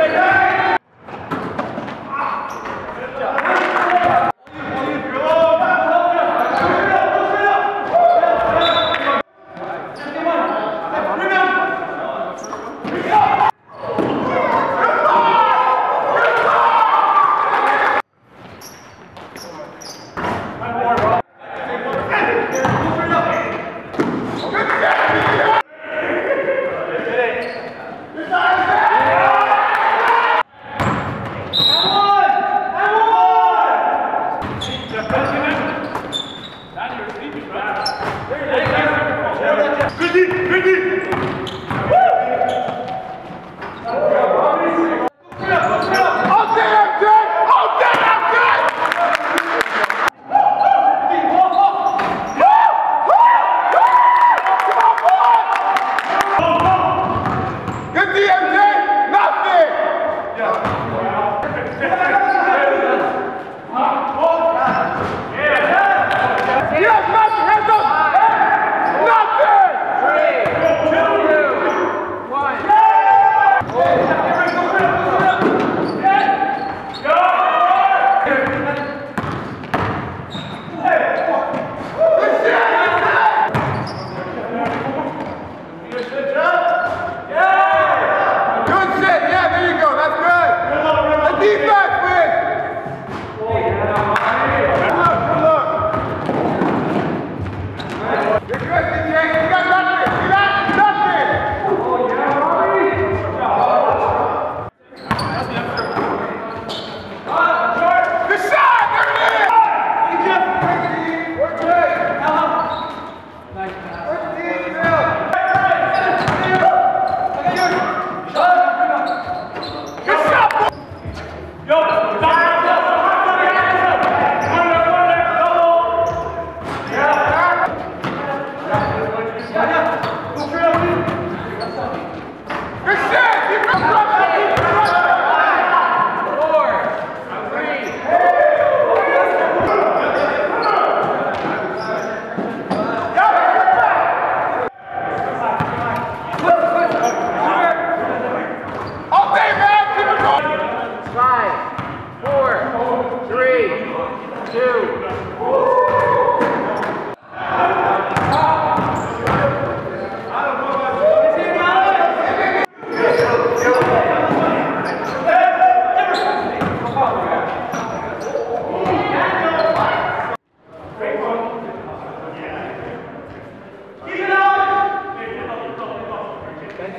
Yeah. dit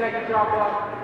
Eight, seven,